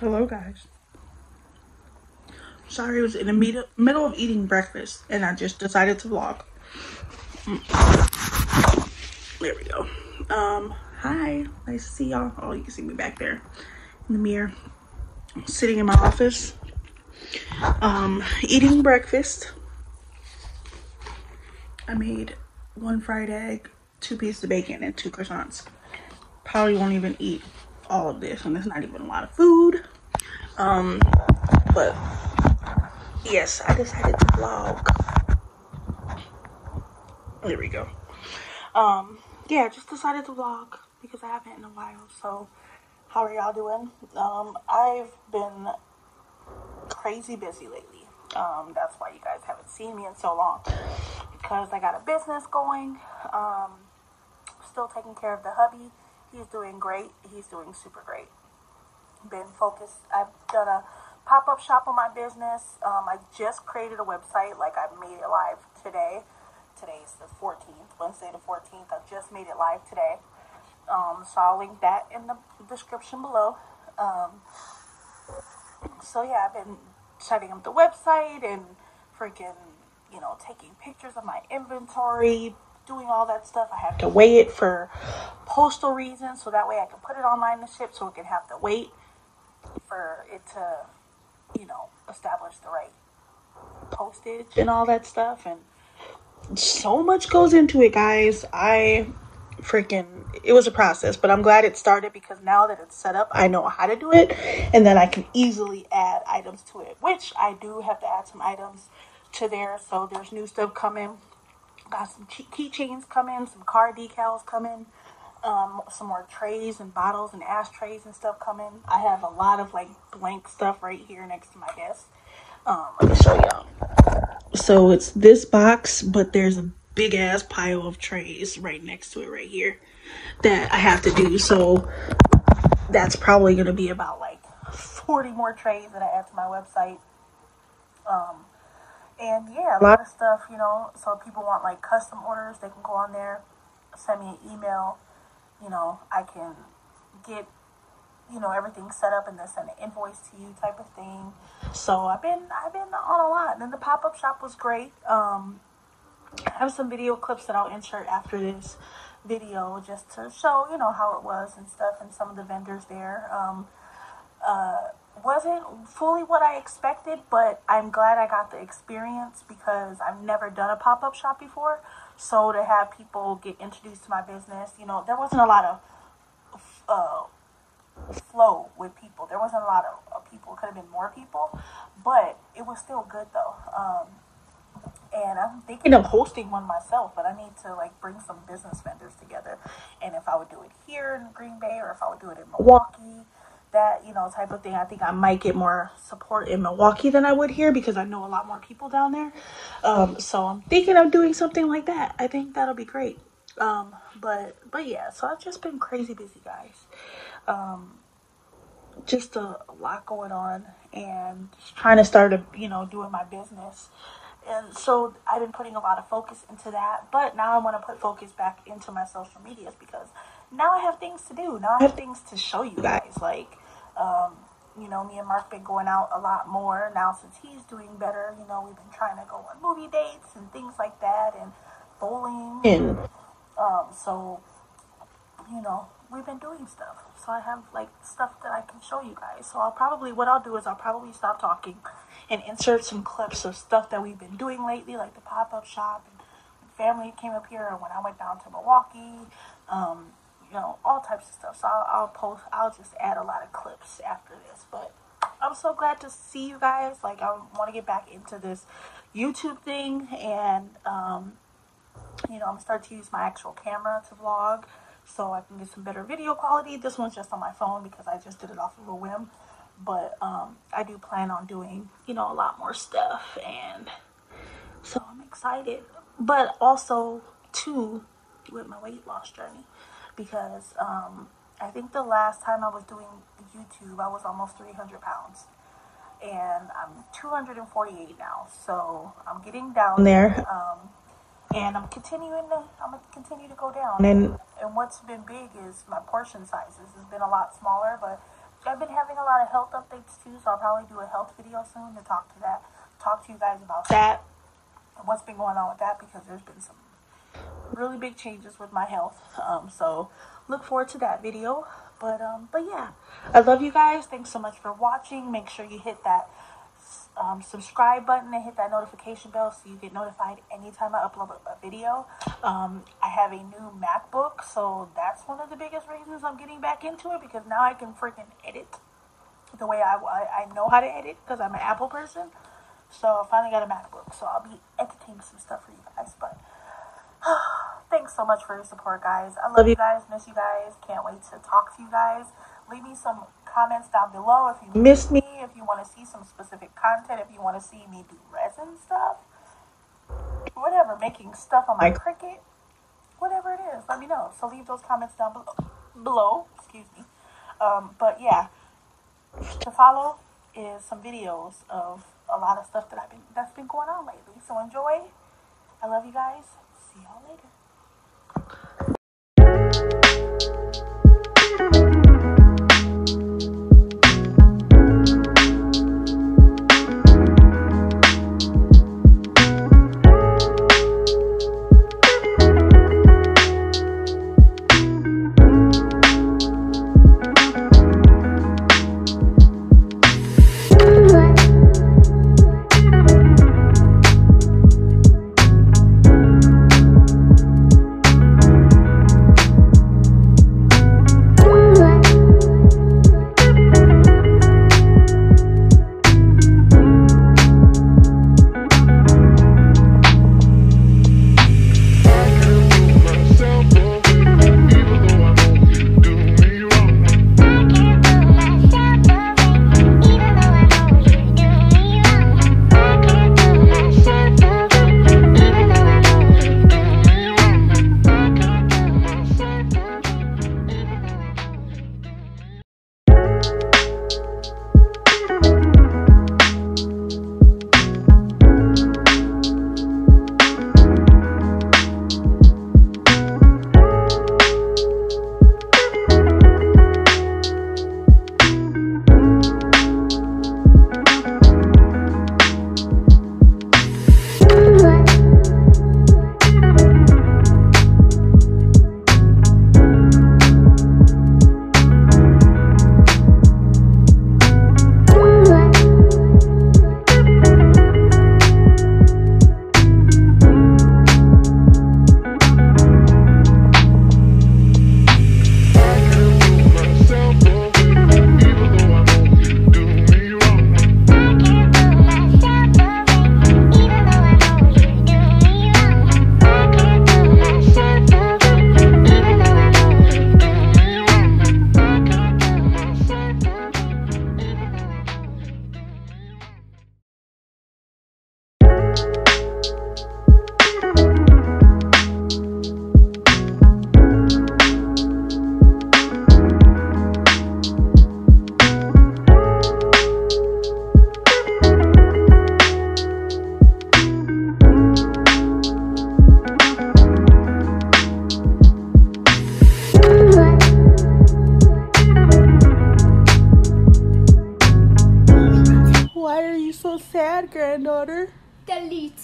Hello, guys. Sorry, I was in the med- middle of eating breakfast and I just decided to vlog. There we go. Um, hi. Nice to see y'all. Oh, you can see me back there in the mirror. Sitting in my office. Um, eating breakfast. I made one fried egg, two pieces of bacon, and two croissants. Probably won't even eat all of this, and it's not even a lot of food. Um, but yes, I decided to vlog. There we go. Um, yeah, just decided to vlog because I haven't in a while. So, how are y'all doing? Um, I've been crazy busy lately. Um, that's why you guys haven't seen me in so long because I got a business going. Um, still taking care of the hubby. He's doing great. He's doing super great. Been focused. I've done a pop up shop on my business. Um, I just created a website. Like I made it live today. Today's the 14th, Wednesday the 14th. I just made it live today. Um, so I'll link that in the description below. Um, so yeah, I've been setting up the website and freaking, you know, taking pictures of my inventory, doing all that stuff. I have to weigh it for postal reasons, so that way I can put it online and ship, so it can have to wait for it to, you know, establish the right postage and all that stuff. And so much goes into it, guys. I freaking it was a process but i'm glad it started because now that it's set up i know how to do it and then i can easily add items to it which i do have to add some items to there so there's new stuff coming got some keychains coming some car decals coming um, some more trays and bottles and ashtrays and stuff coming i have a lot of like blank stuff right here next to my desk um, let me show y'all so it's this box but there's a big ass pile of trays right next to it right here that I have to do. So that's probably going to be about like 40 more trays that I add to my website. Um, and yeah, a lot of stuff, you know. So people want like custom orders, they can go on there, send me an email. You know, I can get you know everything set up and then send an invoice to you type of thing. So I've been I've been on a lot. And then the pop up shop was great. Um, I have some video clips that I'll insert after this video just to show, you know, how it was and stuff and some of the vendors there. Um, uh, wasn't fully what I expected, but I'm glad I got the experience because I've never done a pop up shop before. So to have people get introduced to my business, you know, there wasn't a lot of uh, flow with people. There wasn't a lot of, of people. Could have been more people, but it was still good though. Um, and I'm thinking of hosting one myself, but I need to like bring some business vendors together. And if I would do it here in Green Bay or if I would do it in Milwaukee, that you know type of thing, I think I might get more support in Milwaukee than I would here because I know a lot more people down there. Um, so I'm thinking of doing something like that. I think that'll be great. Um, but but yeah, so I've just been crazy busy, guys. Um, just a, a lot going on and trying to start a you know doing my business and so I've been putting a lot of focus into that. But now I want to put focus back into my social medias because now I have things to do. Now I have things to show you guys. Like, um, you know, me and Mark been going out a lot more now since he's doing better. You know, we've been trying to go on movie dates and things like that, and bowling. And um, so, you know, we've been doing stuff. So I have like stuff that I can show you guys. So I'll probably what I'll do is I'll probably stop talking and insert some clips of stuff that we've been doing lately, like the pop up shop and family came up here, or when I went down to Milwaukee, um, you know, all types of stuff. So I'll, I'll post, I'll just add a lot of clips after this. But I'm so glad to see you guys. Like I want to get back into this YouTube thing, and um, you know, I'm start to use my actual camera to vlog so I can get some better video quality. This one's just on my phone because I just did it off of a whim but um, I do plan on doing, you know, a lot more stuff, and so I'm excited. But also, too, with my weight loss journey, because um, I think the last time I was doing YouTube, I was almost 300 pounds, and I'm 248 now. So I'm getting down there, um, and I'm continuing to I'm gonna continue to go down. And and what's been big is my portion sizes has been a lot smaller, but I've been having a lot of health updates too, so I'll probably do a health video soon to talk to that, talk to you guys about that and what's been going on with that because there's been some really big changes with my health. Um, so look forward to that video. But um, but yeah, I love you guys. Thanks so much for watching. Make sure you hit that um, subscribe button and hit that notification bell so you get notified anytime I upload a video. Um, I have a new MacBook, so that's one of the biggest reasons I'm getting back into it because now I can freaking edit the way I, I, I know how to edit because I'm an Apple person. So I finally got a MacBook, so I'll be editing some stuff for you guys. But thanks so much for your support, guys. I love you guys, miss you guys. Can't wait to talk to you guys. Leave me some comments down below if you missed me, if you want to see some specific content, if you want to see me do resin stuff, whatever, making stuff on my Cricut, whatever it is, let me know. So leave those comments down below. Below, excuse me. Um, but yeah, to follow is some videos of a lot of stuff that I've been that's been going on lately. So enjoy. I love you guys. See y'all later.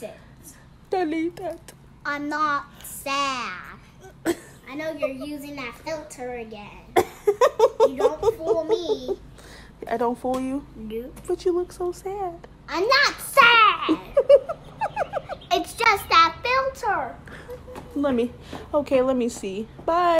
It. Delete it. I'm not sad. I know you're using that filter again. you don't fool me. I don't fool you? Nope. But you look so sad. I'm not sad. it's just that filter. Let me, okay, let me see. Bye.